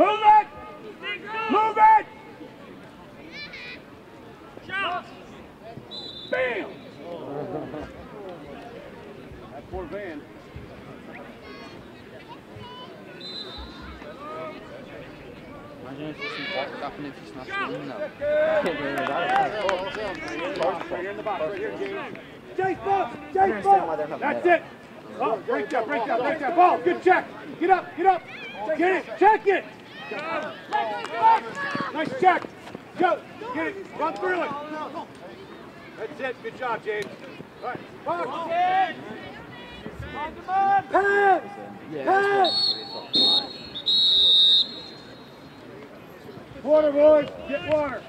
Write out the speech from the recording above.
Move it! Move it! Bam! That's for Van. Imagina se fosse um copo da frente e na segunda. Right here in the box, right here, James. Chase ball! Chase ball! That's it! Oh, break that, break that, break that ball. Good check. Get up, get up. Get it, check it. Nice check. Go, get it, run through it. That's it. Good job, James. All right, box. Pass! Pass! Water, boys. Get water.